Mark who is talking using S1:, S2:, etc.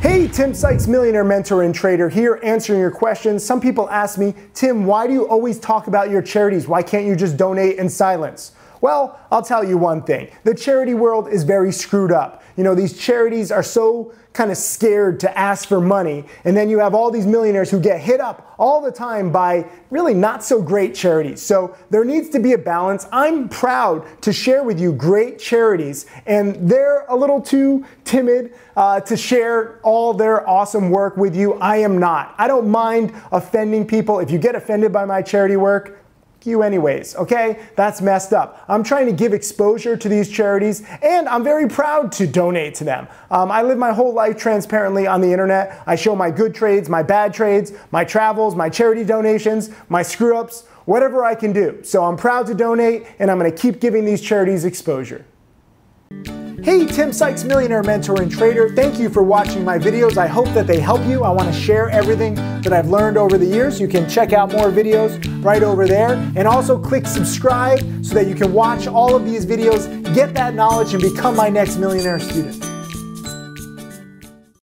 S1: Hey, Tim Sykes, millionaire mentor and trader here answering your questions. Some people ask me, Tim, why do you always talk about your charities? Why can't you just donate in silence? Well, I'll tell you one thing. The charity world is very screwed up. You know, these charities are so kind of scared to ask for money. And then you have all these millionaires who get hit up all the time by really not so great charities. So there needs to be a balance. I'm proud to share with you great charities, and they're a little too timid uh, to share all their awesome work with you. I am not. I don't mind offending people. If you get offended by my charity work, you anyways, okay? That's messed up. I'm trying to give exposure to these charities and I'm very proud to donate to them. Um, I live my whole life transparently on the internet. I show my good trades, my bad trades, my travels, my charity donations, my screw ups, whatever I can do. So I'm proud to donate and I'm gonna keep giving these charities exposure. Hey, Tim Sykes, millionaire mentor and trader. Thank you for watching my videos. I hope that they help you. I want to share everything that I've learned over the years. You can check out more videos right over there. And also click subscribe so that you can watch all of these videos, get that knowledge, and become my next millionaire student.